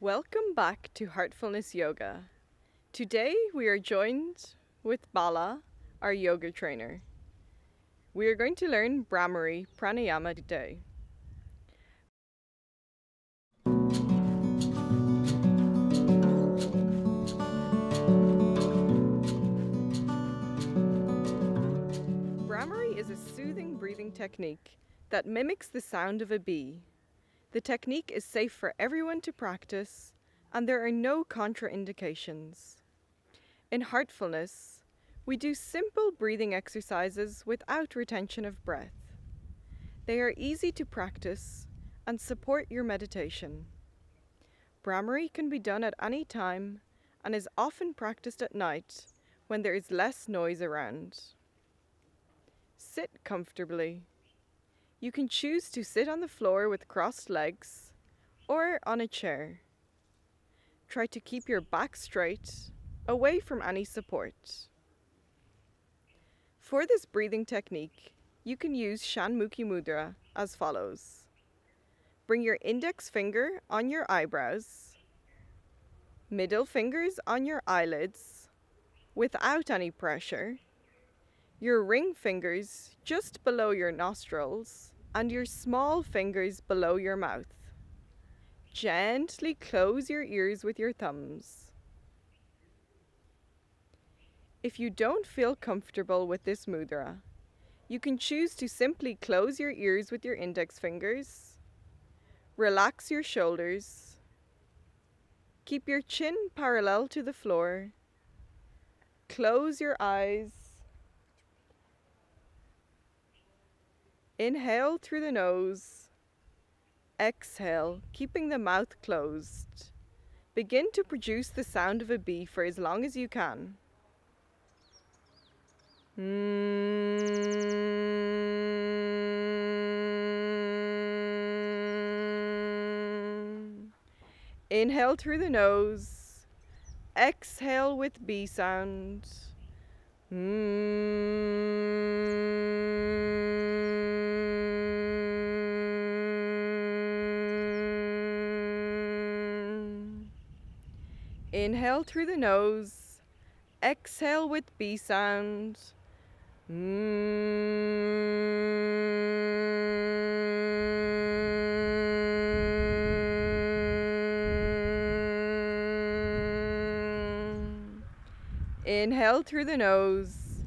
Welcome back to Heartfulness Yoga. Today we are joined with Bala, our yoga trainer. We are going to learn Bhramari Pranayama today. Bhramari is a soothing breathing technique that mimics the sound of a bee. The technique is safe for everyone to practice, and there are no contraindications. In heartfulness, we do simple breathing exercises without retention of breath. They are easy to practice and support your meditation. Bhramari can be done at any time and is often practiced at night when there is less noise around. Sit comfortably. You can choose to sit on the floor with crossed legs or on a chair. Try to keep your back straight, away from any support. For this breathing technique, you can use Shanmukhi Mudra as follows. Bring your index finger on your eyebrows, middle fingers on your eyelids without any pressure, your ring fingers just below your nostrils, and your small fingers below your mouth. Gently close your ears with your thumbs. If you don't feel comfortable with this mudra, you can choose to simply close your ears with your index fingers, relax your shoulders, keep your chin parallel to the floor, close your eyes, Inhale through the nose. Exhale, keeping the mouth closed. Begin to produce the sound of a bee for as long as you can. Inhale through the nose. Exhale with bee sound. Mm. Inhale through the nose. Exhale with bee sound. Mm. Inhale through the nose.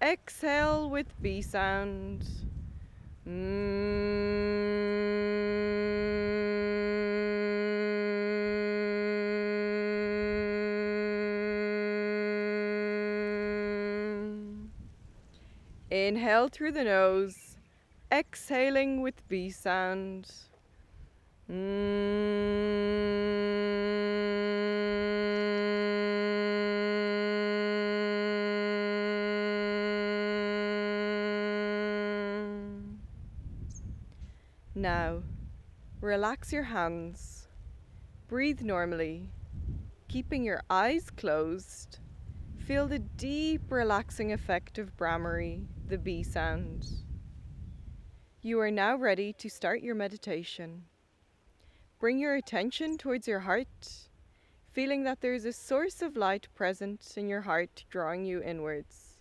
Exhale with bee sound. Inhale through the nose, exhaling with bee sound. Now, relax your hands. Breathe normally, keeping your eyes closed. Feel the deep relaxing effect of Bhramari, the bee sound. You are now ready to start your meditation. Bring your attention towards your heart, feeling that there is a source of light present in your heart drawing you inwards.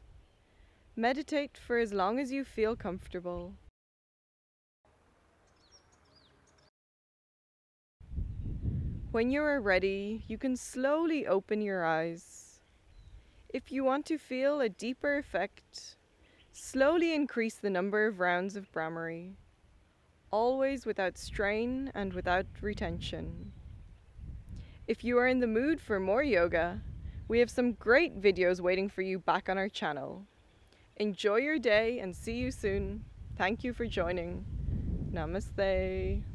Meditate for as long as you feel comfortable. When you are ready, you can slowly open your eyes. If you want to feel a deeper effect, slowly increase the number of rounds of Bhramari, always without strain and without retention. If you are in the mood for more yoga, we have some great videos waiting for you back on our channel. Enjoy your day and see you soon. Thank you for joining. Namaste.